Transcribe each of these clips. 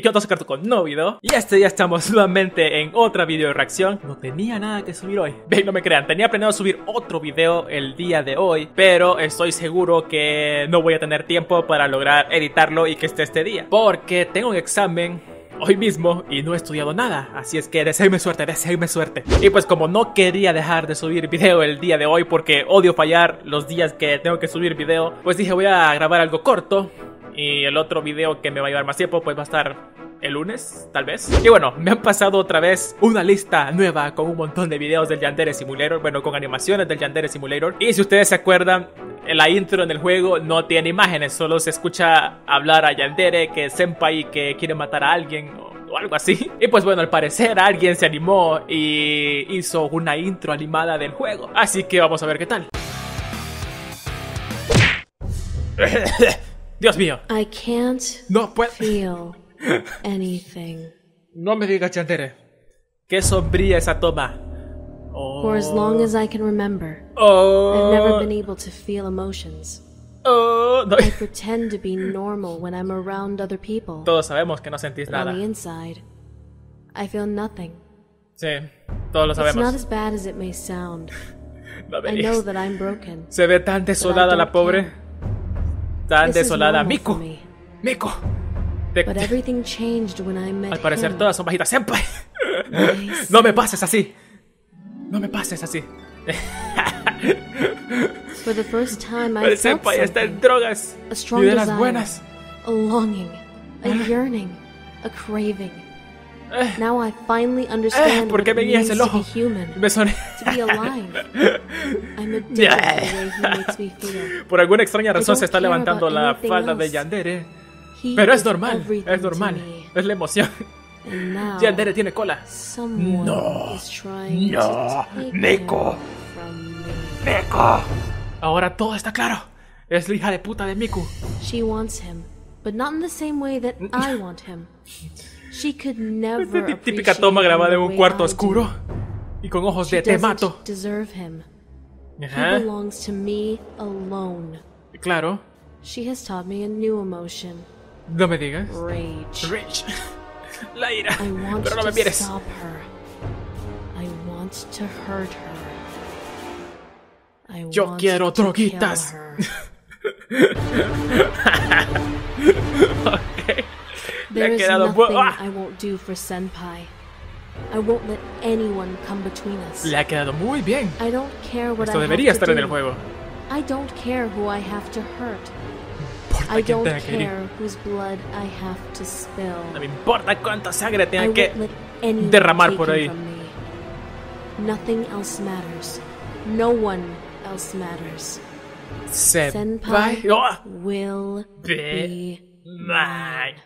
y con. Y este día estamos nuevamente en otra video reacción. No tenía nada que subir hoy. No me crean, tenía planeado subir otro video el día de hoy, pero estoy seguro que no voy a tener tiempo para lograr editarlo y que esté este día. Porque tengo un examen hoy mismo y no he estudiado nada. Así es que deseenme suerte, deseenme suerte. Y pues como no quería dejar de subir video el día de hoy porque odio fallar los días que tengo que subir video, pues dije voy a grabar algo corto y el otro video que me va a llevar más tiempo pues va a estar el lunes, tal vez. Y bueno, me han pasado otra vez una lista nueva con un montón de videos del Yandere Simulator, bueno, con animaciones del Yandere Simulator. Y si ustedes se acuerdan, la intro en el juego no tiene imágenes, solo se escucha hablar a Yandere que es Senpai que quiere matar a alguien o algo así. Y pues bueno, al parecer alguien se animó y hizo una intro animada del juego. Así que vamos a ver qué tal. Dios mío. I can't No puedo. feel anything. No me digas, Yandere. Qué sombría esa toma. Oh. For as long as I can remember, Oh. I've never been able to feel emotions. Oh, no. I pretend to be normal when I'm around other people. Todos sabemos que no sentís But on nada. the inside, I feel nothing. Sí, todos lo It's not sabemos. as bad as it may sound. No I know that I'm broken. Se ve tan desolada la pobre. Tan desolada. Te- I met Al parecer todas son bajitas. Senpai. No me pases así. No me pases así. For the first time, I El senpai está en drogas. A strong Y de las desire. buenas. A longing, a yearning, a craving. Now I finally understand ¿por qué me guías el to ojo? me soné. to be alive. I'm addicted to the way he makes me feel. Por alguna extraña razón se está levantando la falda de. Yandere. Pero es normal. Es normal. Es la emoción. Yandere tiene cola. No. No. Neko. Miku. Ahora todo está claro. Es la hija de puta de Miku. She wants him, but not in the same way that I want him. She could never Típica toma grabada en un cuarto oscuro. Y con ojos de te mato. deserve him. He Ajá. belongs to me alone. Claro. She has taught me a new emotion, No me digas. rage. Rich. La ira. I want Pero no me to mires. Yo quiero droguitas. There is nothing ¡Ah! I won't do for Senpai. I won't let anyone come between us. Le ha quedado muy bien. I don't care what Esto I debería have to estar en do. el juego. I don't care who I have to hurt. I don't tenga que herir. care whose blood I have to spill. No me importa cuánta sangre tenga que derramar por ahí. Nothing else matters. No one else matters. Senpai. Senpai will Be be mine.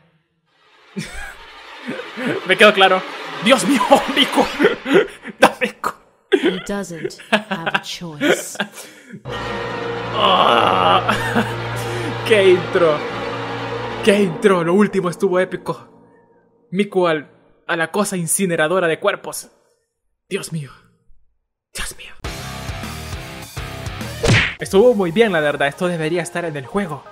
Me quedó claro. Dios mío, Miku. Da Miku. He doesn't have a choice. Ah. ¡Qué intro! ¡Qué intro! Lo último estuvo épico. Miku al, a la cosa incineradora de cuerpos. Dios mío. Dios mío. Estuvo muy bien, la verdad. Esto debería estar en el juego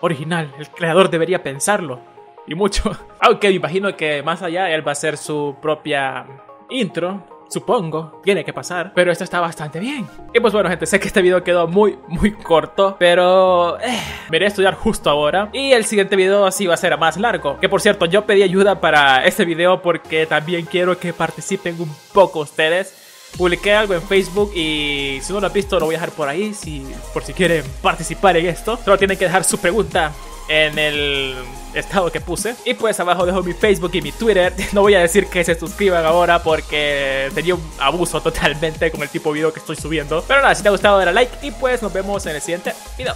original. El creador debería pensarlo. Y mucho. Aunque me imagino que más allá él va a hacer su propia intro. Supongo, tiene que pasar, pero esto está bastante bien. Y pues bueno, gente, sé que este video quedó muy, muy corto, pero eh, me iré a estudiar justo ahora. Y el siguiente video así va a ser más largo. Que por cierto, yo pedí ayuda para este video porque también quiero que participen un poco ustedes. Publiqué algo en Facebook y si no lo has visto lo voy a dejar por ahí si, por si quieren participar en esto. Solo tienen que dejar su pregunta en el estado que puse. Y pues abajo dejo mi Facebook y mi Twitter. No voy a decir que se suscriban ahora porque sería un abuso totalmente con el tipo de video que estoy subiendo. Pero nada, si te ha gustado dale like y pues nos vemos en el siguiente video.